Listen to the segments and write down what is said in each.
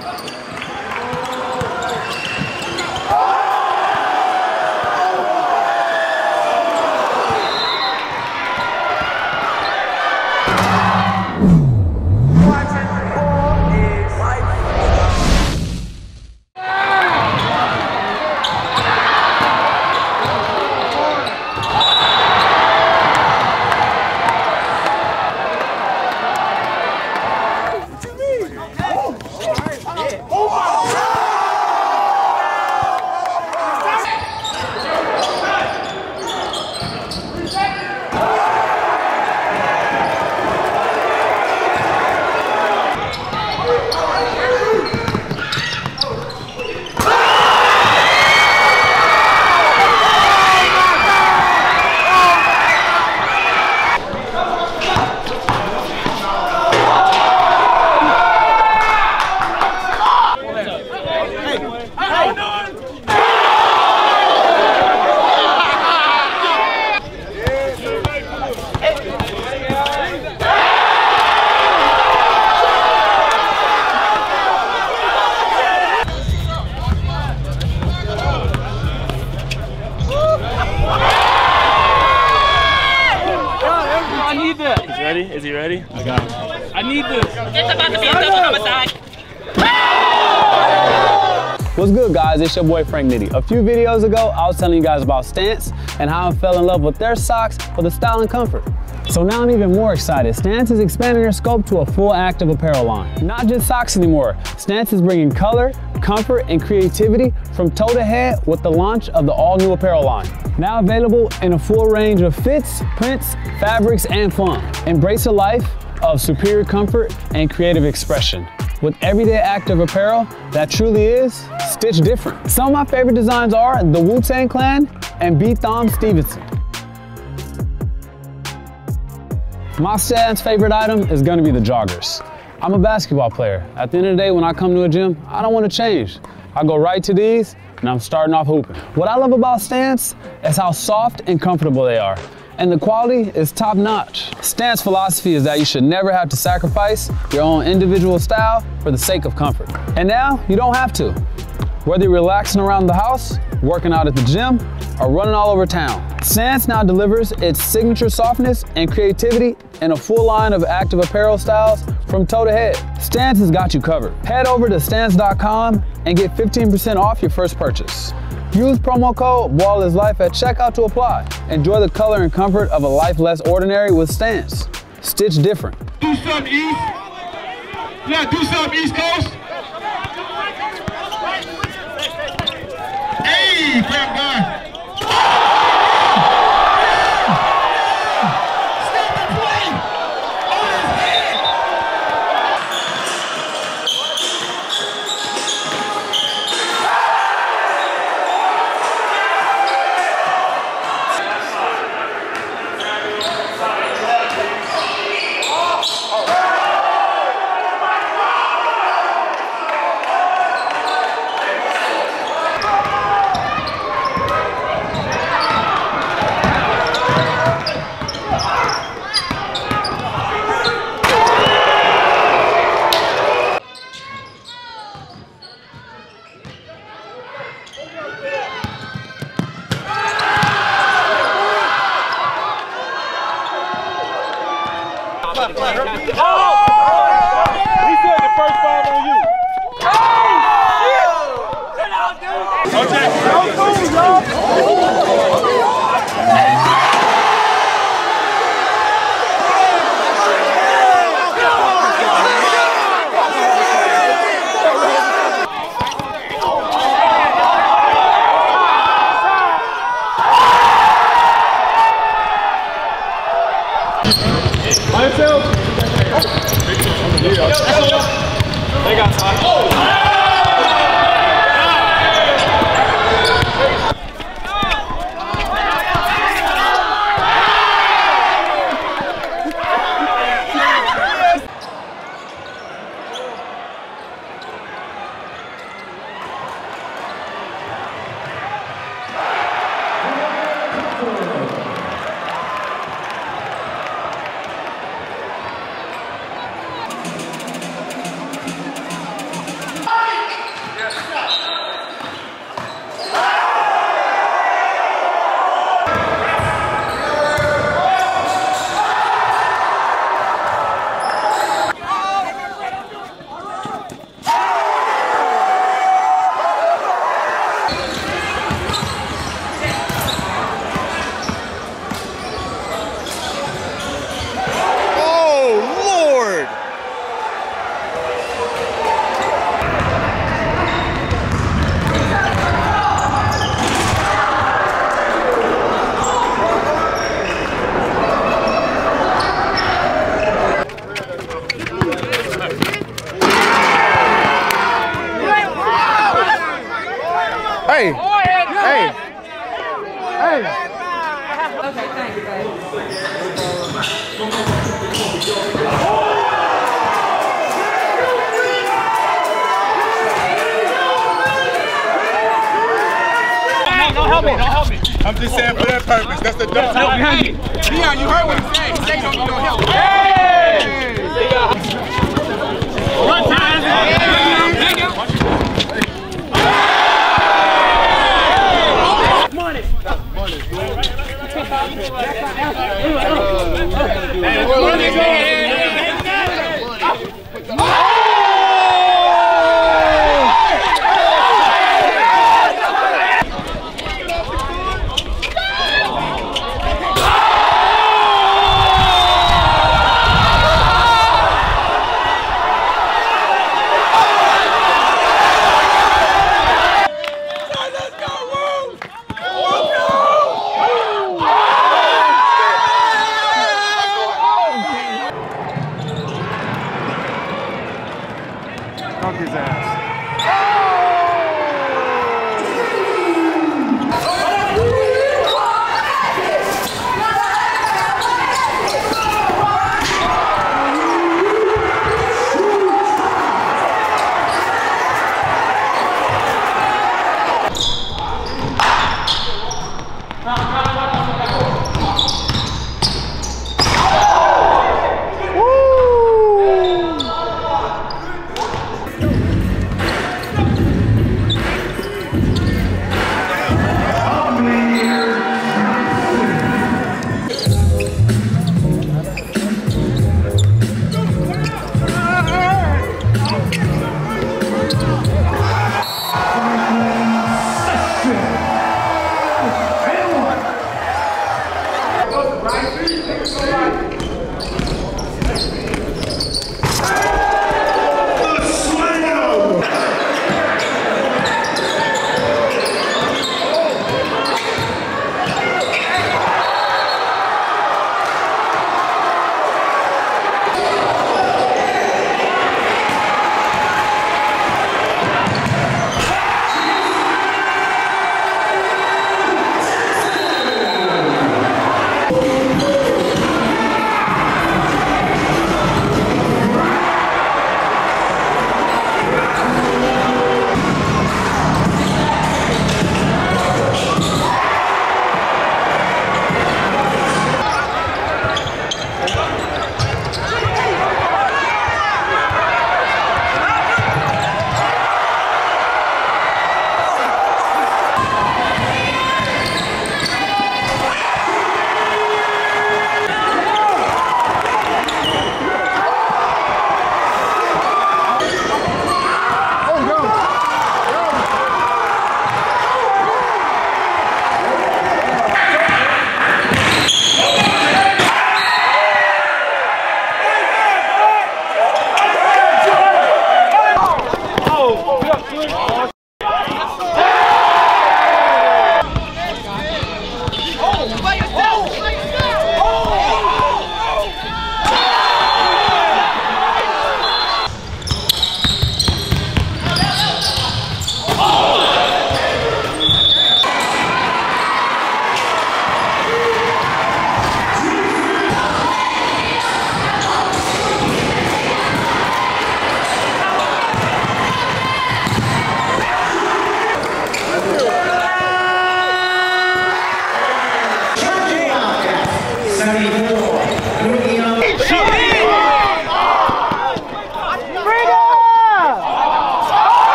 I ready? Is he ready? I got him. I need this. It's about to be a double homicide. What's good guys, it's your boy Frank Nitty. A few videos ago, I was telling you guys about Stance and how I fell in love with their socks for the style and comfort. So now I'm even more excited. Stance is expanding their scope to a full active apparel line. Not just socks anymore. Stance is bringing color, comfort, and creativity from toe to head with the launch of the all new apparel line. Now available in a full range of fits, prints, fabrics, and fun. Embrace a life of superior comfort and creative expression with everyday active apparel that truly is stitch different. Some of my favorite designs are the Wu-Tang Clan and B. Thom Stevenson. My Stance favorite item is gonna be the joggers. I'm a basketball player. At the end of the day, when I come to a gym, I don't wanna change. I go right to these and I'm starting off hooping. What I love about Stance is how soft and comfortable they are. And the quality is top notch. Stance philosophy is that you should never have to sacrifice your own individual style for the sake of comfort. And now you don't have to. Whether you're relaxing around the house, working out at the gym, or running all over town, Stance now delivers its signature softness and creativity in a full line of active apparel styles from toe to head. Stance has got you covered. Head over to stance.com and get 15% off your first purchase. Use promo code Ball is Life at checkout to apply. Enjoy the color and comfort of a life less ordinary with Stance. Stitch different. Do something East. Yeah, do something East Coast. Hey, grab Ja, ja, ja. I'm just saying for that purpose. That's the dumb. Leon, you heard what he said. He said he don't need no help.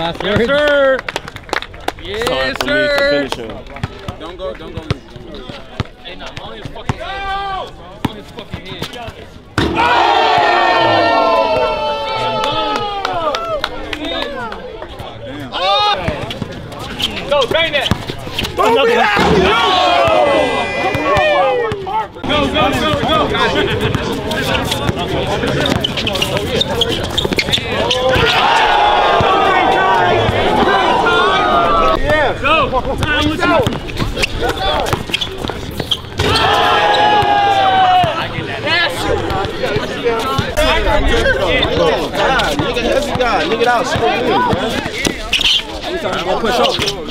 It's time for me to finish him. Don't go, don't go. Hey, no, only his fucking head. Only his fucking head. Go, bang that. Go, go, go, go. Go. Oh, Time with you. Nigga, that's the guy. Nigga, out. Screw you, man. Oh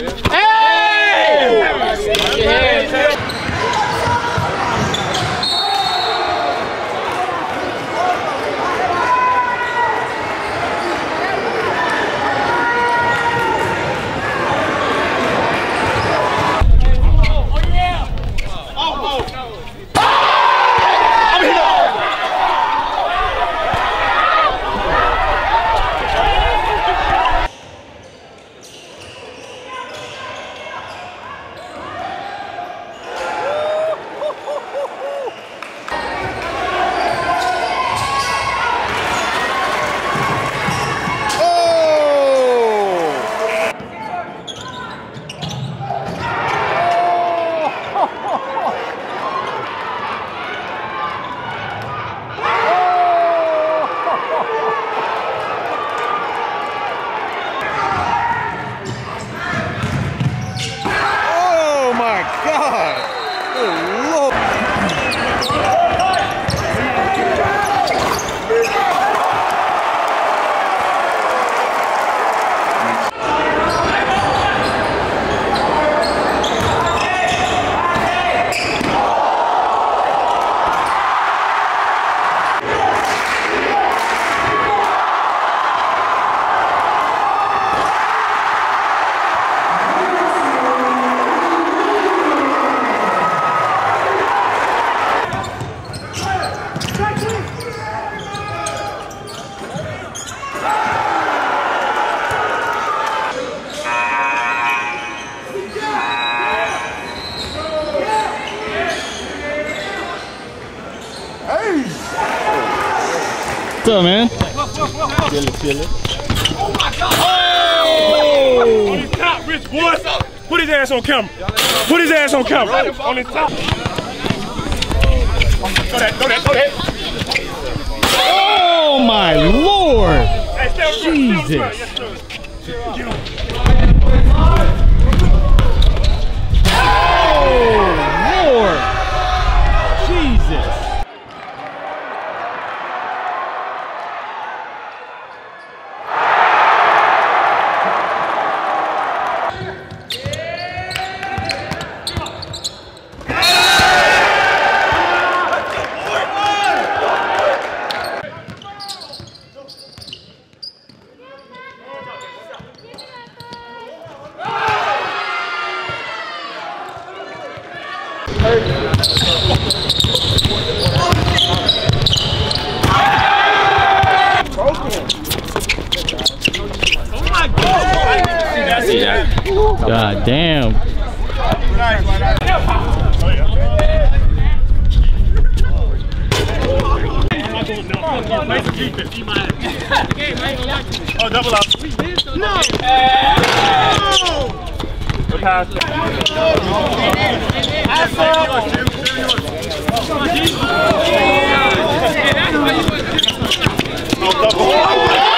What's up, man? Feel it, feel it. On his top, Rich boy. Put his ass on camera. Put his ass on camera. On his top. That, that, that. Oh my lord! Hey, on the front, stay on the front. Jesus. Yes, sir. Get him. Oh lord! Jesus! God damn. Oh, double up. No. Good pass. Oh, double.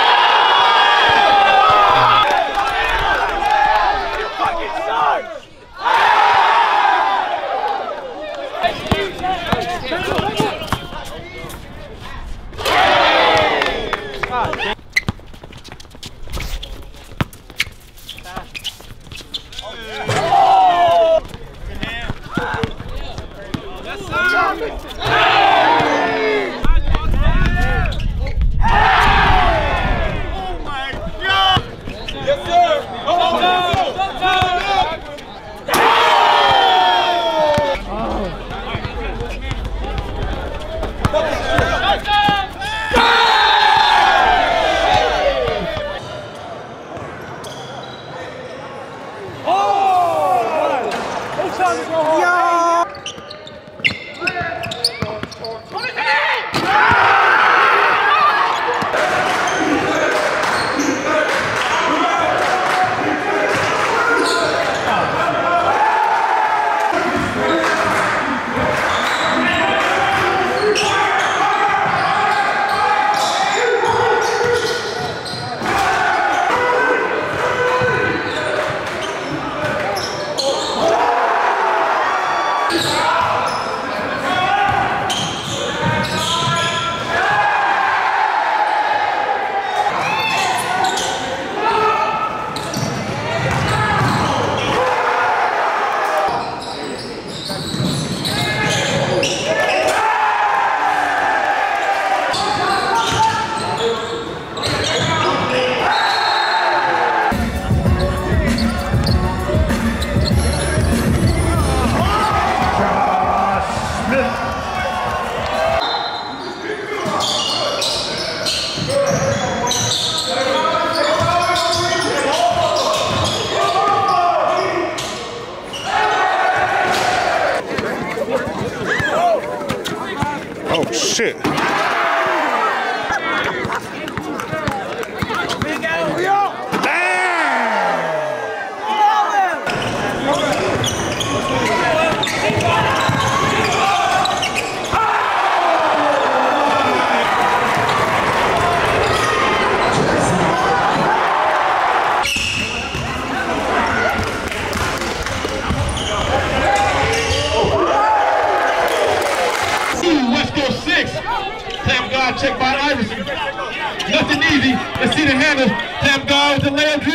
See the handle. Tam God layup drill.